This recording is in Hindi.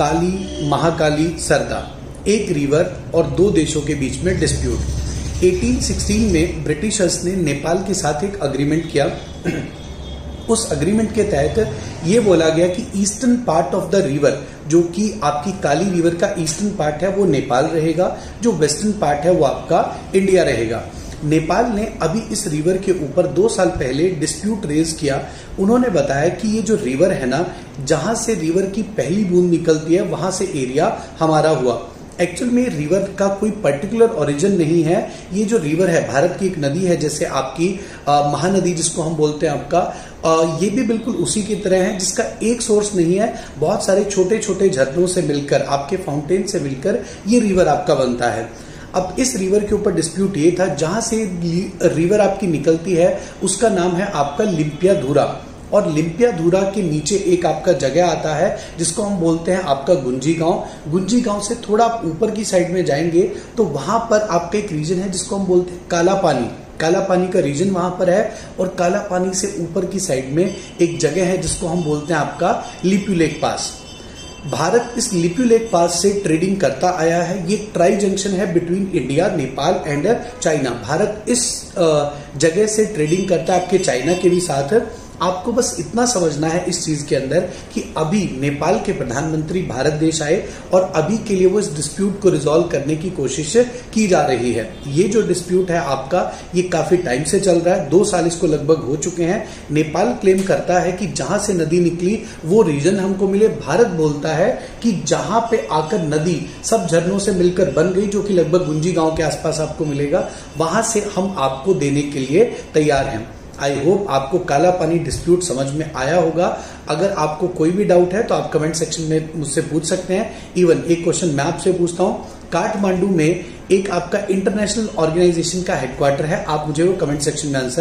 काली, महाकाली, सरदा, एक रिवर और दो देशों के बीच में डिस्प्यूट 1816 में ब्रिटिशर्स ने नेपाल के साथ एक अग्रीमेंट किया। उस अग्रीमेंट के तहत ये बोला गया कि eastern part of the river जो कि आपकी काली रिवर का ईस्टर्न पार्ट है, वो नेपाल रहेगा, जो वेस्टर्न पार्ट है, वो आपका इंडिया रहेगा। नेपाल ने अभी इस रिवर के ऊपर दो साल पहले डिस्प्यूट रेज किया। उन्होंने बताया कि ये जो रिवर है ना जहाँ से रिवर की पहली बूंद निकलती है वहाँ से एरिया हमारा हुआ। एक्चुअल में रिवर का कोई पर्टिकुलर ओरिजिन नहीं है। ये जो रिवर है भारत की एक नदी है जैसे आपकी महानदी जिसको हम बोलते हैं आपका आ, ये भी बिल्कुल उसी की तरह है जिसका एक सोर्स नहीं है। बहुत सारे छोटे छोटे झरनों से मिलकर आपके फाउंटेन से मिलकर ये रिवर आपका बनता है। अब इस रिवर के ऊपर डिस्प्यूट ये था, जहाँ से रिवर आपकी निकलती है, उसका नाम है आपका लिम्पिया धूरा और लिम्पिया धूरा के नीचे एक आपका जगह आता है, जिसको हम बोलते हैं आपका गुंजी गाँव। गुंजी गाँव से थोड़ा आप ऊपर की साइड में जाएँगे तो वहाँ पर आपका एक रीजन है, जिसको हम बोलते हैं काला पानी काला पानी का रीजन वहाँ पर है, और काला पानी से ऊपर की साइड में एक जगह है, जिसको हम बोलते हैं आपका लिप्यू लेक पास। भारत इस लिप्यू लेक पास से ट्रेडिंग करता आया है। ये ट्राई जंक्शन है between India, Nepal and China. Bharat इस जगह से ट्रेडिंग करता है। आपके चाइना के भी साथ आपको बस इतना समझना है इस चीज़ के अंदर कि अभी नेपाल के प्रधानमंत्री भारत देश आए और अभी के लिए वो इस डिस्प्यूट को रिजोल्व करने की कोशिश की जा रही है। ये जो डिस्प्यूट है आपका, ये काफ़ी टाइम से चल रहा है। दो साल इसको लगभग हो चुके हैं। नेपाल क्लेम करता है कि जहाँ से नदी निकली, वो रीजन हमको मिले। भारत बोलता है कि जहाँ पे आकर नदी सब झरनों से मिलकर बन गई, जो कि लगभग गुंजी गाँव के आसपास आपको मिलेगा, वहाँ से हम आपको देने के लिए तैयार हैं। आई होप आपको काला पानी डिस्प्यूट समझ में आया होगा। अगर आपको कोई भी डाउट है तो आप कमेंट सेक्शन में मुझसे पूछ सकते हैं। इवन एक क्वेश्चन मैं आपसे पूछता हूँ। काठमांडू में एक आपका इंटरनेशनल ऑर्गेनाइजेशन का हेडक्वार्टर है। आप मुझे वो कमेंट सेक्शन में आंसर